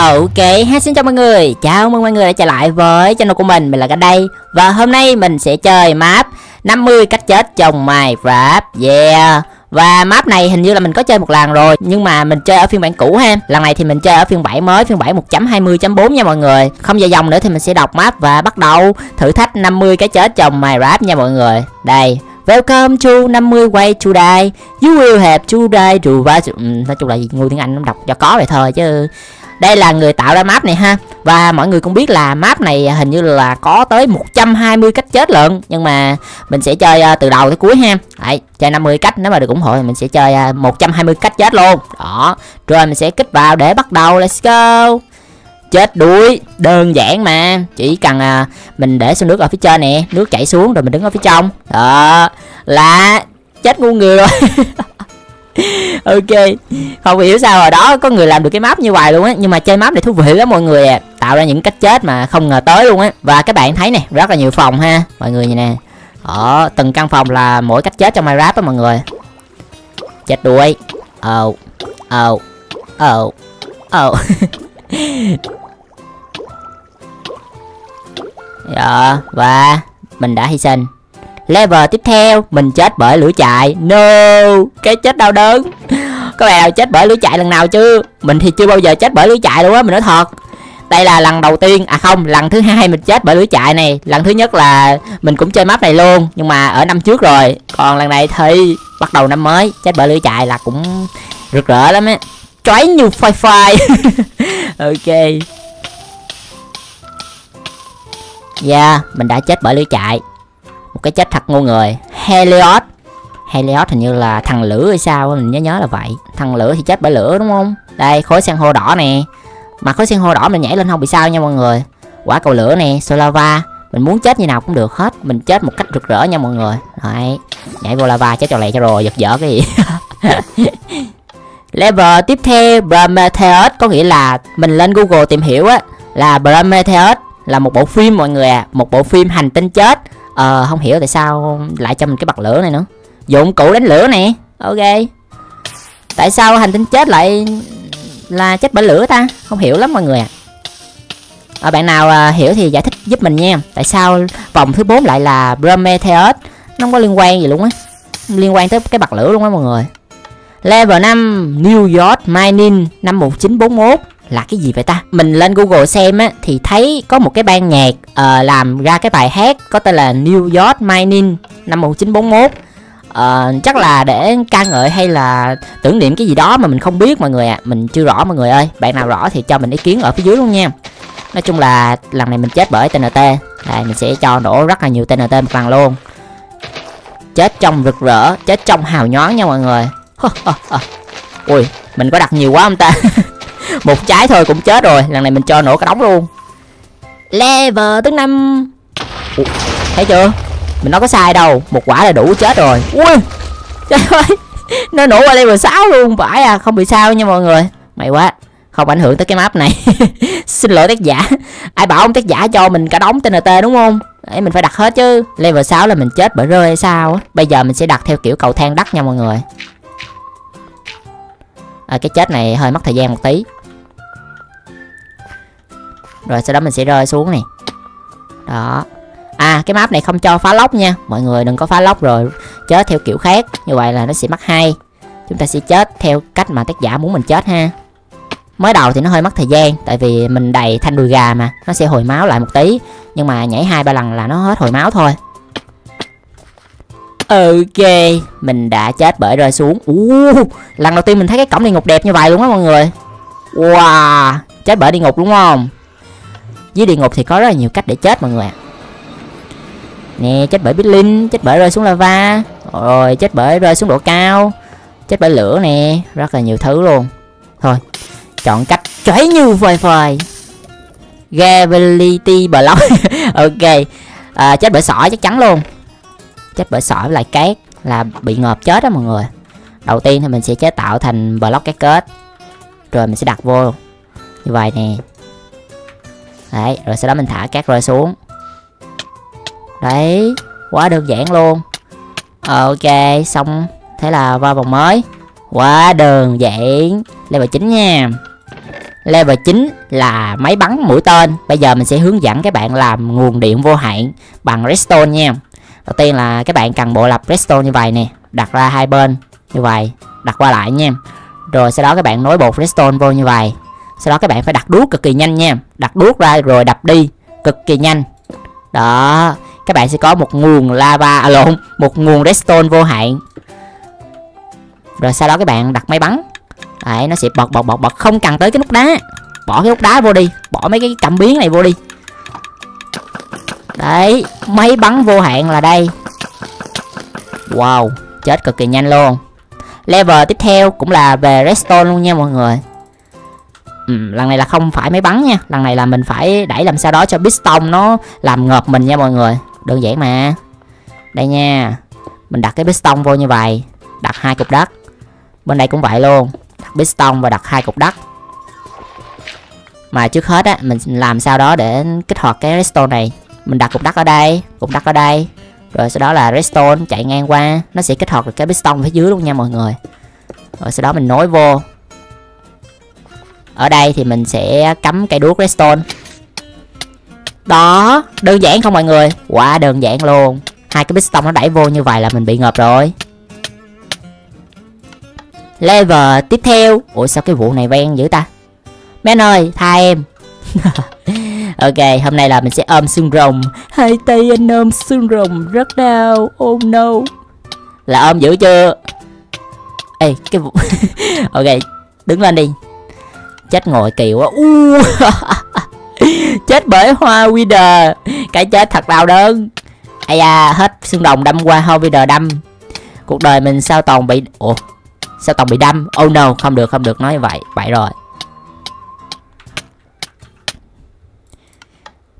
Ok, ha xin chào mọi người. Chào mừng mọi người đã trở lại với channel của mình. Mình là cái đây. Và hôm nay mình sẽ chơi map 50 cách chết trong Minecraft Yeah. Và map này hình như là mình có chơi một lần rồi Nhưng mà mình chơi ở phiên bản cũ ha. Lần này thì mình chơi ở phiên bản mới Phiên bản 1.20.4 nha mọi người. Không dài dòng nữa thì mình sẽ đọc map và bắt đầu Thử thách 50 cái chết trong Minecraft nha mọi người. Đây. Welcome to 50 way to die. You will have to die to ừ, Nói chung là ngu tiếng Anh nó đọc cho có vậy thôi chứ đây là người tạo ra map này ha. Và mọi người cũng biết là map này hình như là có tới 120 cách chết lận. Nhưng mà mình sẽ chơi ờ, từ đầu tới cuối ha. Đấy, chơi 50 cách. Nếu mà được ủng hộ thì mình sẽ chơi ờ, 120 cách chết luôn. Đó rồi mình sẽ kích vào để bắt đầu. Let's go. Chết đuối đơn giản mà. Chỉ cần à, mình để xuống nước ở phía trên nè. Nước chảy xuống rồi mình đứng ở phía trong. Đó là chết ngu người rồi. ok. Không hiểu sao hồi đó có người làm được cái map như vậy luôn á, nhưng mà chơi map này thú vị lắm mọi người à tạo ra những cách chết mà không ngờ tới luôn á. Và các bạn thấy nè, rất là nhiều phòng ha, mọi người nhìn nè. Ở từng căn phòng là mỗi cách chết trong minecraft đó mọi người. Chết đuôi ồ ồ ồ ồ. Dạ và mình đã hy sinh. Level tiếp theo, Mình chết bởi lửa chạy. No, Cái chết đau đớn. Các bạn nào chết bởi lửa chạy lần nào chứ Mình thì chưa bao giờ chết bởi lửa chạy luôn á, Mình nói thật. Đây là lần đầu tiên à không, lần thứ hai mình chết bởi lưới chạy này. Lần thứ nhất là mình cũng chơi map này luôn, nhưng mà ở năm trước rồi. Còn lần này thì bắt đầu năm mới, chết bởi lưới chạy là cũng rực rỡ lắm á. Trói như phai phai. Ok. Yeah, mình đã chết bởi lưới chạy một cái chết thật ngu người. Helios. Helios hình như là thằng lửa hay sao mình nhớ nhớ là vậy. Thằng lửa thì chết bởi lửa đúng không? Đây, khối san hô đỏ nè. Mà khối san hô đỏ mình nhảy lên không bị sao nha mọi người. Quả cầu lửa nè, solava. Mình muốn chết như nào cũng được hết. Mình chết một cách rực rỡ nha mọi người. Đấy, nhảy vô lava chết cho lẹ cho rồi, giật dở cái gì. Level tiếp theo, Prometheus. Có nghĩa là mình lên Google tìm hiểu á, là Prometheus là một bộ phim mọi người à một bộ phim hành tinh chết ờ không hiểu tại sao lại cho mình cái bật lửa này nữa. Dụng cụ đánh lửa nè. Ok. Tại sao hành tinh chết lại là chết bởi lửa ta? Không hiểu lắm mọi người ạ. À. à, bạn nào à, hiểu thì giải thích giúp mình nha. Tại sao vòng thứ 4 lại là Prometheus? Nó không có liên quan gì luôn á. Liên quan tới cái bật lửa luôn á mọi người. Level 5 New York Mining năm 1941 là cái gì vậy ta? Mình lên google xem á thì thấy có một cái ban nhạc uh, làm ra cái bài hát có tên là new york mining năm 1941 uh, ờ, chắc là để ca ngợi hay là tưởng niệm cái gì đó mà mình không biết mọi người ạ. À. mình chưa rõ mọi người ơi. Bạn nào rõ thì cho mình ý kiến ở phía dưới luôn nha. Nói chung là lần này mình chết bởi tnt đây mình sẽ cho nổ rất là nhiều tnt một lần luôn. Chết trong rực rỡ chết trong hào nhoáng nha mọi người. Ui mình có đặt nhiều quá không ta? một trái thôi cũng chết rồi lần này mình cho nổ cả đóng luôn. Level thứ năm. Thấy chưa? Mình nói có sai đâu một quả là đủ chết rồi. Ui trời ơi nó nổ qua level 6 luôn phải à không bị sao nha mọi người. Mày quá không ảnh hưởng tới cái map này. Xin lỗi tác giả. Ai bảo ông tác giả cho mình cả đóng tnt đúng không? Để mình phải đặt hết chứ. Level 6 là mình chết bởi rơi hay sao bây giờ mình sẽ đặt theo kiểu cầu thang đất nha mọi người. À, cái chết này hơi mất thời gian một tí rồi sau đó mình sẽ rơi xuống này đó. À cái map này không cho phá lóc nha. Mọi người đừng có phá lóc rồi chết theo kiểu khác. Như vậy là nó sẽ mất hay chúng ta sẽ chết theo cách mà tác giả muốn mình chết ha. Mới đầu thì nó hơi mất thời gian tại vì mình đầy thanh đùi gà mà. Nó sẽ hồi máu lại một tí. Nhưng mà nhảy hai ba lần là nó hết hồi máu thôi. Ok mình đã chết bởi rơi xuống. Uh, lần đầu tiên mình thấy cái cổng địa ngục đẹp như vậy luôn á mọi người. Wow chết bởi địa ngục đúng không? Dưới địa ngục thì có rất là nhiều cách để chết mọi người ạ. Nè chết bởi linh chết bởi rơi xuống lava. Rồi chết bởi rơi xuống độ cao. Chết bởi lửa nè rất là nhiều thứ luôn. Thôi chọn cách cháy như phơi phơi. Gravity block. Ok. À, chết bởi sỏi chắc chắn luôn. Chết bởi sỏi với lại cát là bị ngợp chết đó mọi người. Đầu tiên thì mình sẽ chế tạo thành block cái kết. Rồi mình sẽ đặt vô. Như vậy nè đấy, rồi sau đó mình thả cát rơi xuống. Đấy, quá đơn giản luôn. Ok, xong. Thế là vào vòng mới. Quá đơn giản. Level 9 nha. Level 9 là máy bắn mũi tên. Bây giờ mình sẽ hướng dẫn các bạn làm nguồn điện vô hạn bằng redstone nha. Đầu tiên là các bạn cần bộ lập redstone như vậy nè. Đặt ra hai bên như vậy. Đặt qua lại nha. Rồi sau đó các bạn nối bột redstone vô như vậy. Sau đó các bạn phải đặt đuốc cực kỳ nhanh nha. Đặt đuốc ra rồi đập đi. Cực kỳ nhanh. Đó, Các bạn sẽ có một nguồn lava à lộn, Một nguồn redstone vô hạn. Rồi sau đó các bạn đặt máy bắn. Đấy, nó sẽ bật bật bật bật Không cần tới cái nút đá. Bỏ cái nút đá vô đi. Bỏ mấy cái cảm biến này vô đi. Đấy, Máy bắn vô hạn là đây. Wow, Chết cực kỳ nhanh luôn. Level tiếp theo cũng là về redstone luôn nha mọi người ừ, Lần này là không phải máy bắn nha. Lần này là mình phải đẩy làm sao đó cho piston nó làm ngợp mình nha mọi người. Đơn giản mà. Đây nha. Mình đặt cái piston vô như vậy Đặt hai cục đất. Bên đây cũng vậy luôn. Đặt piston và đặt hai cục đất. Mà trước hết á Mình làm sao đó để kích hoạt cái redstone này. Mình đặt cục đất ở đây Cục đất ở đây. Rồi sau đó là redstone chạy ngang qua. Nó sẽ kích hoạt được cái piston phía dưới luôn nha mọi người. Rồi sau đó mình nối vô ở đây thì mình sẽ cắm cây đuốc redstone đó, đơn giản không mọi người? Quá đơn giản luôn. Hai cái piston nó đẩy vô như vậy là mình bị ngợp rồi. Level tiếp theo. Ủa, sao cái vụ này ven dữ ta? Men ơi, tha em. Ok, hôm nay là mình sẽ ôm xương rồng. Hai tay anh ôm xương rồng, rất đau. Oh no. Là ôm dữ chưa? Ê, cái vụ ok, đứng lên đi chết ngồi kỳ quá uh. chết bởi hoa wider cái chết thật đau đớn. Ai da, hết xương đồng đâm qua hoa wider đâm. Cuộc đời mình sao toàn bị ủa? Sao toàn bị đâm? Oh no, không được không được. Nói như vậy vậy rồi.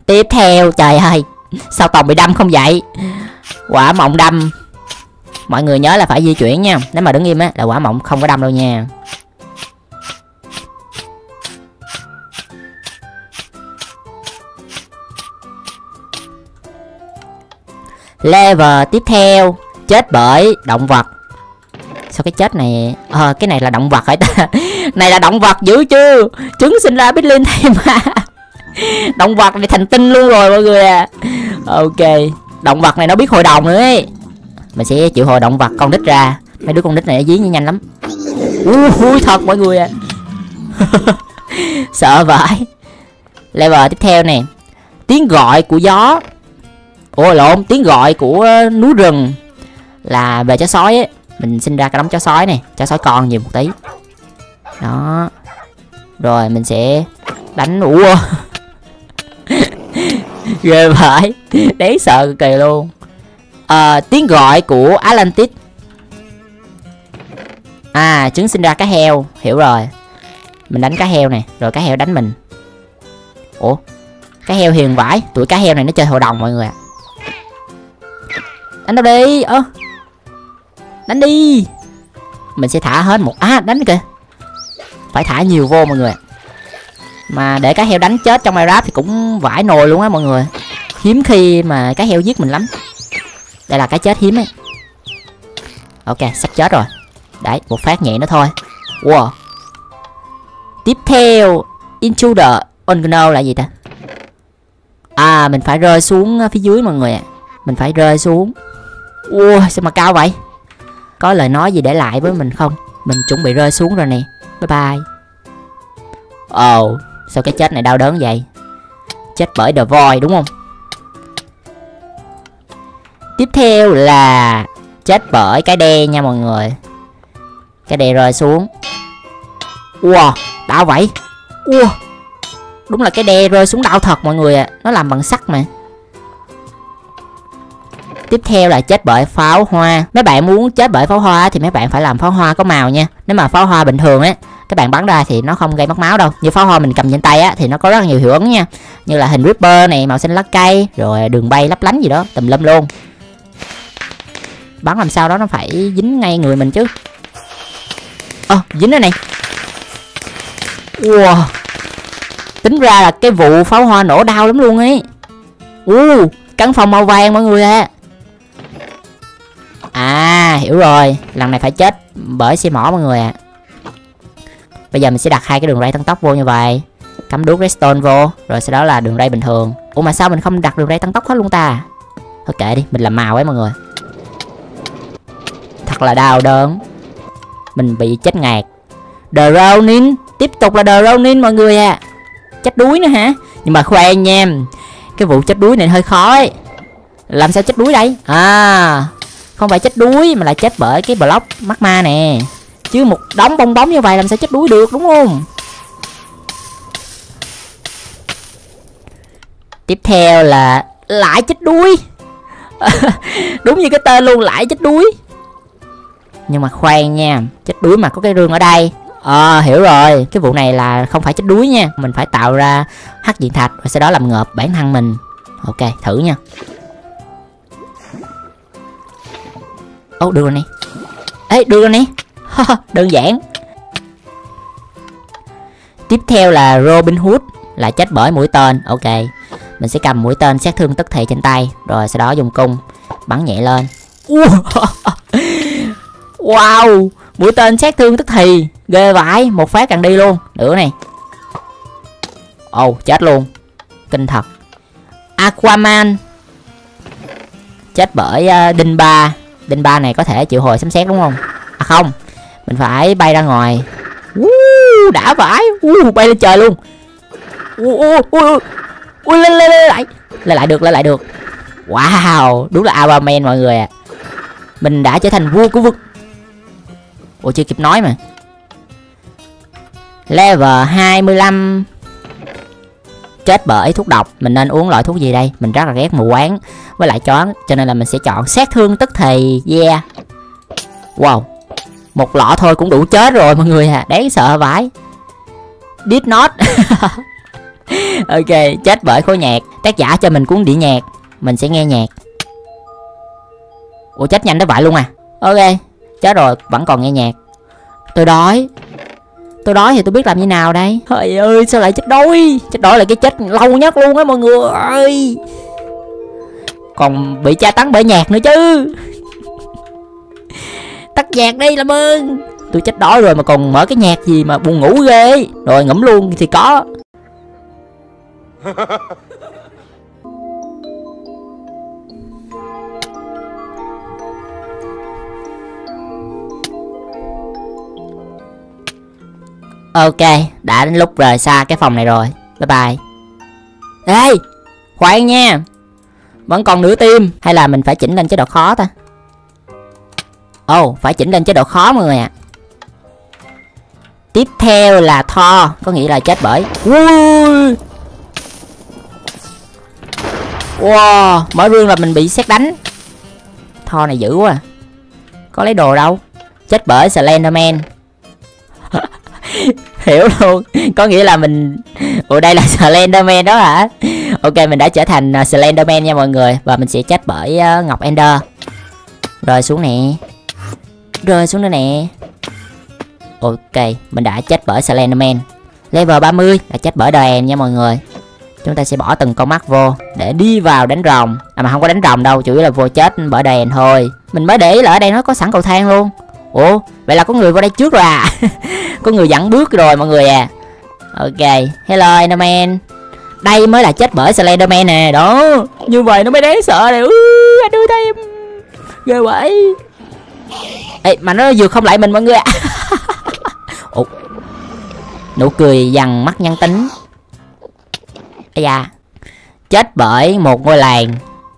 Tiếp theo, trời ơi. Sao toàn bị đâm không vậy? Quả mộng đâm. Mọi người nhớ là phải di chuyển nha. Nếu mà đứng im á, là quả mộng không có đâm đâu nha. Level tiếp theo. Chết bởi động vật. Sao cái chết này Ờ cái này là động vật hả ta? Này là động vật dữ chưa? Trứng sinh ra biết lên thêm mà. Động vật này thành tinh luôn rồi mọi người à ok, động vật này nó biết hồi đồng nữa ấy mình sẽ chịu hồi động vật con đít ra. Mấy đứa con đít này nó dí như nhanh lắm. Ui thật mọi người à sợ vãi. Level tiếp theo nè. Tiếng gọi của gió ôi lộn tiếng gọi của núi rừng là về chó sói ấy. Mình sinh ra cái đống chó sói này chó sói con nhiều một tí. Đó. Rồi mình sẽ đánh ủa. Ghê phải đáng sợ cực kỳ luôn. À, tiếng gọi của atlantis. À trứng sinh ra cá heo hiểu rồi. Mình đánh cá heo này rồi cá heo đánh mình. Ủa cá heo hiền vãi. Tụi cá heo này nó chơi hội đồng mọi người ạ đánh đâu đi? Ơ đánh đi. Mình sẽ thả hết một à đánh kìa. Phải thả nhiều vô mọi người mà để cá heo đánh chết trong rap thì cũng vãi nồi luôn á mọi người. Hiếm khi mà cá heo giết mình lắm. Đây là cái chết hiếm ấy. Ok, sắp chết rồi. Đấy, một phát nhẹ nó thôi. Wow. Tiếp theo, intruder on là gì ta? À mình phải rơi xuống phía dưới mọi người ạ mình phải rơi xuống. Ua sao mà cao vậy? Có lời nói gì để lại với mình không? Mình chuẩn bị rơi xuống rồi nè. Bye bye. Ồ oh, sao cái chết này đau đớn vậy? Chết bởi the void đúng không? Tiếp theo là chết bởi cái đe nha mọi người. Cái đe rơi xuống. Wow đau vậy? Wow đúng là cái đe rơi xuống đau thật mọi người ạ. À. nó làm bằng sắt mà tiếp theo là chết bởi pháo hoa. Mấy bạn muốn chết bởi pháo hoa thì mấy bạn phải làm pháo hoa có màu nha. Nếu mà pháo hoa bình thường á các bạn bắn ra thì nó không gây mất máu đâu. Như pháo hoa mình cầm trên tay á thì nó có rất nhiều hiệu ứng nha. Như là hình ripper này màu xanh lá cây rồi đường bay lấp lánh gì đó tùm lum luôn. Bắn làm sao đó nó phải dính ngay người mình chứ. Ơ à, dính đây này. Wow. Tính ra là cái vụ pháo hoa nổ đau lắm luôn ấy. Uh, căn phòng màu vàng mọi người ạ. à à hiểu rồi. Lần này phải chết bởi xe mỏ mọi người ạ. À. bây giờ mình sẽ đặt hai cái đường ray tăng tốc vô như vậy. Cắm đuốc redstone vô, rồi sau đó là đường ray bình thường. Ủa mà sao mình không đặt đường ray tăng tốc hết luôn ta? Thôi kệ đi, mình làm màu ấy mọi người. Thật là đau đớn. Mình bị chết ngạt. The Ronin, Tiếp tục là The Ronin mọi người à Chết đuối nữa hả? Nhưng mà khoan nha Cái vụ chết đuối này hơi khó ấy. Làm sao chết đuối đây? À. Không phải chết đuối mà là chết bởi cái block magma ma nè. Chứ một đống bong bóng như vậy làm sao chết đuối được đúng không? Tiếp theo là lại chết đuối. Đúng như cái tên luôn lại chết đuối. Nhưng mà khoan nha Chết đuối mà có cái rương ở đây. Ờ à, hiểu rồi. Cái vụ này là không phải chết đuối nha Mình phải tạo ra hắc diện thạch Và sau đó làm ngợp bản thân mình. Ok thử nha. Ồ oh, được rồi nè. Ê được rồi nè. Đơn giản. Tiếp theo là Robin Hood Là chết bởi mũi tên. Ok Mình sẽ cầm mũi tên sát thương tức thì trên tay Rồi sau đó dùng cung Bắn nhẹ lên. Wow Mũi tên sát thương tức thì. Ghê vãi Một phát càng đi luôn. Nữa này Ồ oh, chết luôn. Kinh thật. Aquaman. Chết bởi ờ, uh, đinh ba Đinh ba này có thể chịu hồi sấm sét đúng không? À không. Mình phải bay ra ngoài. Uh, Đã vãi. Uh, Bay lên trời luôn. Uh, uh, uh, uh, lên, lên, lên lại. Lên lại được lên lại được. Wow Đúng là Aquaman mọi người ạ. À. Mình đã trở thành vua của vực. Ủa chưa kịp nói mà. Level 25 Chết bởi thuốc độc. Mình nên uống loại thuốc gì đây? Mình rất là ghét mù quáng. Với lại chó, Cho nên là mình sẽ chọn sát thương tức thì, Yeah. Wow. Một lọ thôi cũng đủ chết rồi mọi người à. Đáng sợ vãi. Did not. Ok, chết bởi khối nhạc. Tác giả cho mình cuốn đĩa nhạc. Mình sẽ nghe nhạc. Ủa, chết nhanh tới vậy luôn à? Ok, Chết rồi, vẫn còn nghe nhạc. Tôi đói. Tôi đói thì tôi biết làm như nào đây. Trời ơi, sao lại chết đói? Chết đói là cái chết lâu nhất luôn á mọi người ơi. Còn bị tra tấn bởi nhạc nữa chứ. Tắt nhạc đi làm ơn Tôi chết đói rồi mà còn mở cái nhạc gì mà buồn ngủ ghê. Rồi ngẫm luôn thì có. Ok, đã đến lúc rời xa cái phòng này rồi. Bye bye. Ê, khoan nha. Vẫn còn nửa tim. Hay là mình phải chỉnh lên chế độ khó ta? Ồ, oh, phải chỉnh lên chế độ khó mọi người ạ. À. Tiếp theo là Tho Có nghĩa là chết bởi. Ui. Wow, mở rương là mình bị xét đánh. Tho này dữ quá. Có lấy đồ đâu? Chết bởi Slenderman. Hiểu luôn. Có nghĩa là mình ủa đây là slenderman đó hả? Ok mình đã trở thành uh, slenderman nha mọi người. Và mình sẽ chết bởi uh, ngọc ender. Rồi xuống nè. Rồi xuống nữa nè. Ok mình đã chết bởi slenderman. Level 30 là chết bởi đời nha mọi người. Chúng ta sẽ bỏ từng con mắt vô để đi vào đánh rồng. À mà không có đánh rồng đâu chủ yếu là vô chết bởi đèn thôi. Mình mới để ý là ở đây nó có sẵn cầu thang luôn. Ủa vậy là có người vào đây trước rồi à? Có người dẫn bước rồi mọi người à. Ok hello enderman đây mới là chết bởi slenderman nè đó. Như vậy nó mới đáng sợ này. Anh ơi em ghê quậy ê mà nó vừa không lại mình mọi người ạ. À. nụ cười dằn mắt nhân tính. Ây da. Chết bởi một ngôi làng.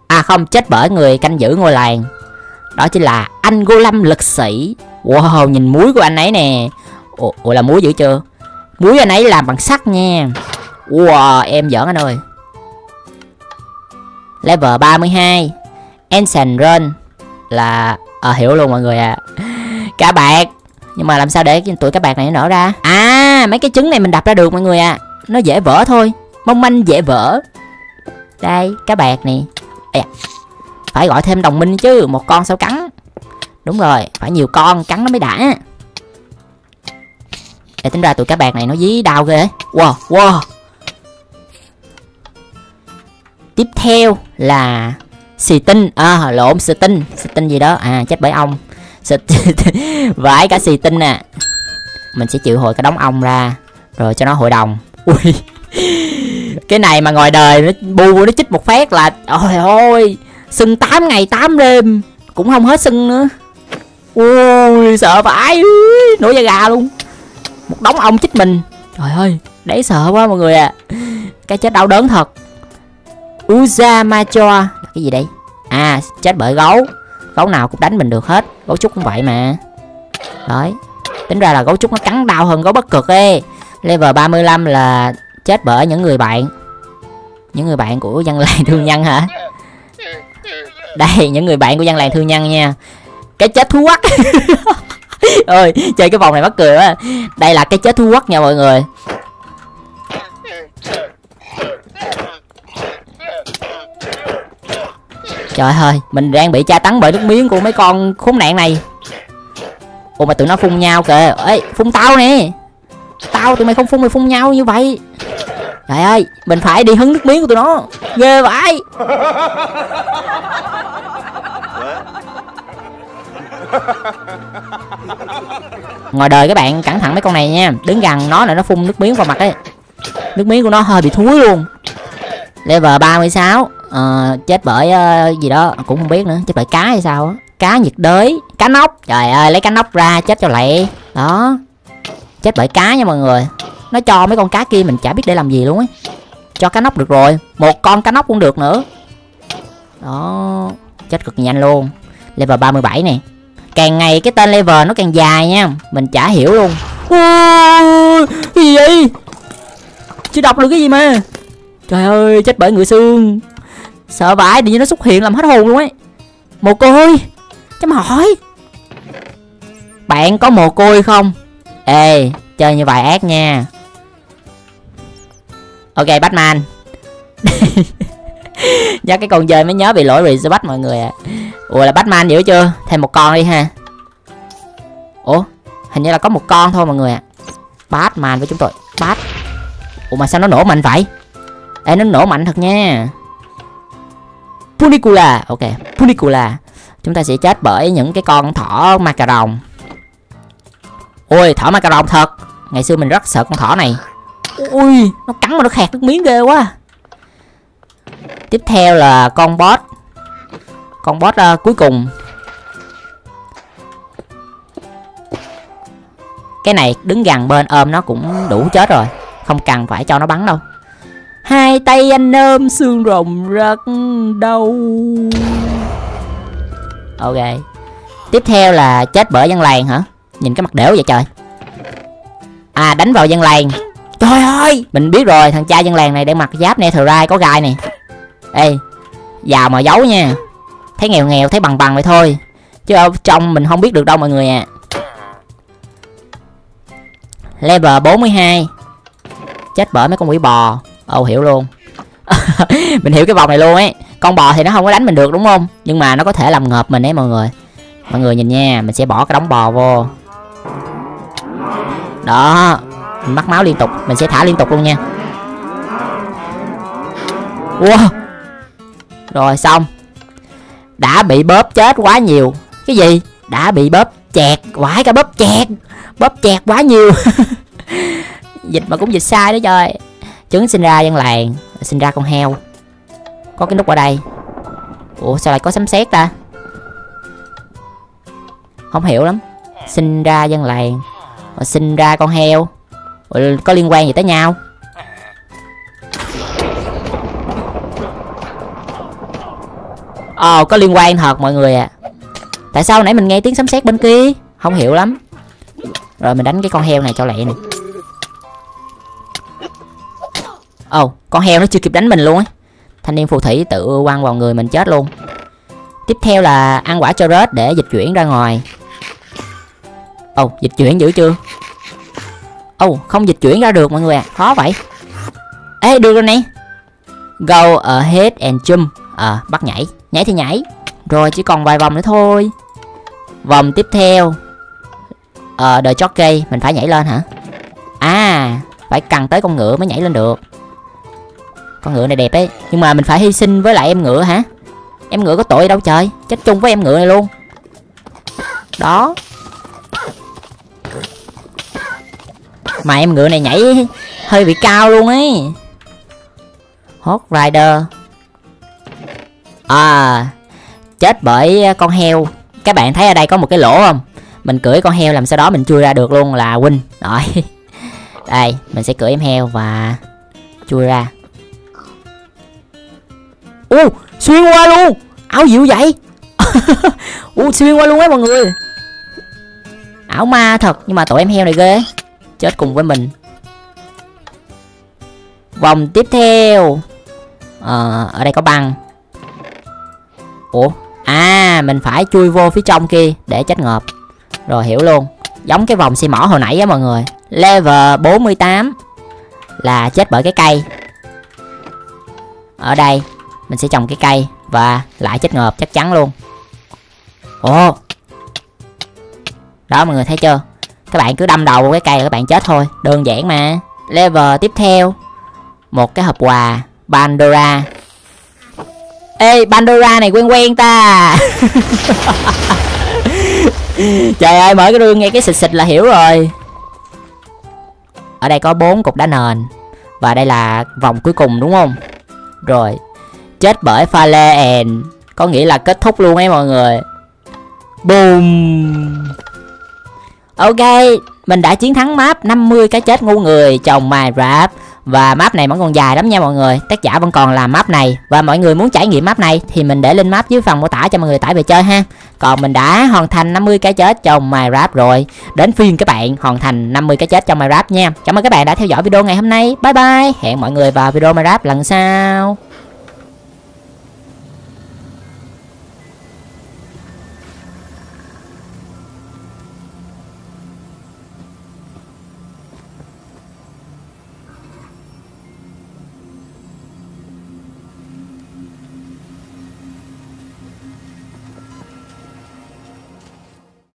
À không chết bởi người canh giữ ngôi làng. Đó chính là anh golem lực sĩ. Wow nhìn muối của anh ấy nè. Ủa, ủa là muối dữ chưa? Muối anh ấy làm bằng sắt nha wow em giỡn anh ơi. Level 32 Ancient Run. Là à, hiểu luôn mọi người à cá bạc. Nhưng mà làm sao để tụi cá bạc này nó nở ra? À mấy cái trứng này mình đập ra được mọi người à nó dễ vỡ thôi. Mong manh dễ vỡ. Đây cá bạc nè à, phải gọi thêm đồng minh chứ một con sao cắn. Đúng rồi phải nhiều con cắn nó mới đã. Để tính ra tụi cá bạc này nó dí đau ghê. Wow wow tiếp theo là xì tinh à lộn xì tinh xì tinh gì đó? À chết bởi ông. Xì vãi cả xì tinh nè. Mình sẽ triệu hồi cái đống ong ra, rồi cho nó hội đồng. Ui. Cái này mà ngoài đời nó bu, nó chích một phát là ôi ôi sưng 8 ngày 8 đêm, cũng không hết sưng nữa. Ui, sợ vãi nổi da gà luôn. Một đống ong chích mình. Trời ơi đấy sợ quá mọi người à cái chết đau đớn thật. Uzamacho. Cái gì đây? À chết bởi gấu. Gấu nào cũng đánh mình được hết. Gấu trúc cũng vậy mà. Đấy. Tính ra là gấu trúc nó cắn đau hơn gấu bất cực ấy level 35 là chết bởi những người bạn. Những người bạn của dân làng thương nhân hả? Đây, những người bạn của dân làng thương nhân nha. Cái chết thú quắc. Ơi chơi cái vòng này mắc cười quá. Đây là cái chết thú quắc nha mọi người. Trời ơi mình đang bị tra tấn bởi nước miếng của mấy con khốn nạn này. Ủa mà tụi nó phun nhau kìa. Ê phun tao nè. Tao tụi mày không phun mày phun nhau như vậy. Trời ơi mình phải đi hứng nước miếng của tụi nó. Ghê vậy, ngoài đời các bạn cẩn thận mấy con này nha. Đứng gần nó là nó phun nước miếng vào mặt ấy. Nước miếng của nó hơi bị thúi luôn. Level 36 uh, chết bởi uh, gì đó cũng không biết nữa chết bởi cá hay sao á. Cá nhiệt đới cá nóc. Trời ơi lấy cá nóc ra chết cho lẹ. Đó. Chết bởi cá nha mọi người. Nó cho mấy con cá kia mình chả biết để làm gì luôn ấy cho cá nóc được rồi một con cá nóc cũng được nữa. Đó. Chết cực nhanh luôn. Level 37 nè. Càng ngày cái tên level nó càng dài nha. Mình chả hiểu luôn. Cái gì vậy? Chưa đọc được cái gì mà. Trời ơi chết bởi ngựa xương sợ vãi, tự nhiên nó xuất hiện làm hết hồn luôn ấy. Mồ côi. Chấm hỏi. Bạn có mồ côi không? Ê, chơi như vậy ác nha. Ok, batman. Nhớ cái con chơi mới nhớ bị lỗi reset mọi người ạ. À. ủa, là batman hiểu chưa? Thêm một con đi ha. Ủa, hình như là có một con thôi mọi người ạ. À. batman với chúng tôi. Bat. Ủa, mà sao nó nổ mạnh vậy? Ê, nó nổ mạnh thật nha punicula. Ok punicula. Chúng ta sẽ chết bởi những cái con thỏ macaron. Ôi thỏ macaron thật. Ngày xưa mình rất sợ con thỏ này. Ui nó cắn mà nó khạc nước miếng ghê quá. Tiếp theo là con boss con boss uh, ờ, cuối cùng. Cái này đứng gần bên ôm nó cũng đủ chết rồi. Không cần phải cho nó bắn đâu hai tay anh ôm xương rồng rất đau. Ok. Tiếp theo là chết bởi dân làng hả? Nhìn cái mặt đểu vậy trời. À đánh vào dân làng. Trời ơi! Mình biết rồi, thằng cha dân làng này đang mặc giáp netherite, có gai này. Ê giàu mà giấu nha. Thấy nghèo nghèo, thấy bằng bằng vậy thôi. Chứ ở trong mình không biết được đâu mọi người à level 42 chết bởi mấy con quỷ bò ồ hiểu luôn. Mình hiểu cái vòng này luôn ấy. Con bò thì nó không có đánh mình được, đúng không? Nhưng mà nó có thể làm ngợp mình ấy, mọi người. Mọi người nhìn nha, mình sẽ bỏ cái đống bò vô. Đó, mình mắc máu liên tục. Mình sẽ thả liên tục luôn nha. Wow. Rồi, xong. Đã bị bóp chết quá nhiều. Cái gì? Đã bị bóp chẹt quải cả bóp chẹt. Bóp chẹt quá nhiều. Dịch mà cũng dịch sai đó trời trứng sinh ra dân làng sinh ra con heo. Có cái nút ở đây. Ủa sao lại có sấm sét ta? Không hiểu lắm. Sinh ra dân làng mà sinh ra con heo. Ủa, có liên quan gì tới nhau? Ồ, có liên quan thật mọi người ạ. À. Tại sao nãy mình nghe tiếng sấm sét bên kia? Không hiểu lắm. Rồi mình đánh cái con heo này cho lẹ nè. Ồ, oh, con heo nó chưa kịp đánh mình luôn ấy. Thanh niên phù thủy tự quăng vào người mình chết luôn. Tiếp theo là ăn quả cho rết để dịch chuyển ra ngoài. Ồ, oh, dịch chuyển dữ chưa? Ồ, oh, không dịch chuyển ra được mọi người à Khó vậy. Ê, được rồi nè. Go ahead and jump. À, bắt nhảy. Nhảy thì nhảy. Rồi chỉ còn vài vòng nữa thôi. Vòng tiếp theo. Ờ, đợi chót cây. Mình phải nhảy lên hả? À, phải cần tới con ngựa mới nhảy lên được con ngựa này đẹp ấy. Nhưng mà mình phải hy sinh với lại em ngựa hả? Em ngựa có tội đâu trời. Chết chung với em ngựa này luôn. Đó. Mà em ngựa này nhảy hơi bị cao luôn ấy. Hot rider. À chết bởi con heo. Các bạn thấy ở đây có một cái lỗ không? Mình cưỡi con heo làm sau đó mình chui ra được luôn là win. Rồi. Đây, mình sẽ cưỡi em heo và chui ra u xuyên qua luôn. Áo dịu vậy? U xuyên qua luôn ấy mọi người. Ảo ma thật nhưng mà tụi em heo này ghê. Chết cùng với mình. Vòng tiếp theo. Ờ, ở đây có băng. Ủa? À mình phải chui vô phía trong kia để chết ngợp. Rồi hiểu luôn. Giống cái vòng xi mỏ hồi nãy á mọi người. Level 48 là chết bởi cái cây. Ở đây mình sẽ trồng cái cây và lại chết ngợp chắc chắn luôn. Ồ. Đó, mọi người thấy chưa? Các bạn cứ đâm đầu vào cái cây là các bạn chết thôi. Đơn giản mà. Level tiếp theo. Một cái hộp quà. Pandora. Ê, Pandora này quen quen ta. Trời ơi, mở cái rương nghe cái xịt xịt là hiểu rồi. Ở đây có bốn cục đá nền Và đây là vòng cuối cùng, đúng không? Rồi Chết bởi pha lê Có nghĩa là kết thúc luôn ấy mọi người. Boom. Ok, Mình đã chiến thắng map 50 cái chết ngu người trong Minecraft. Và map này vẫn còn dài lắm nha mọi người. Tác giả vẫn còn làm map này. Và mọi người muốn trải nghiệm map này Thì mình để lên map dưới phần mô tả cho mọi người tải về chơi ha. Còn mình đã hoàn thành 50 cái chết trong Minecraft rồi. Đến phiên các bạn hoàn thành 50 cái chết trong Minecraft nha. Cảm ơn các bạn đã theo dõi video ngày hôm nay. Bye bye. Hẹn mọi người vào video Minecraft lần sau.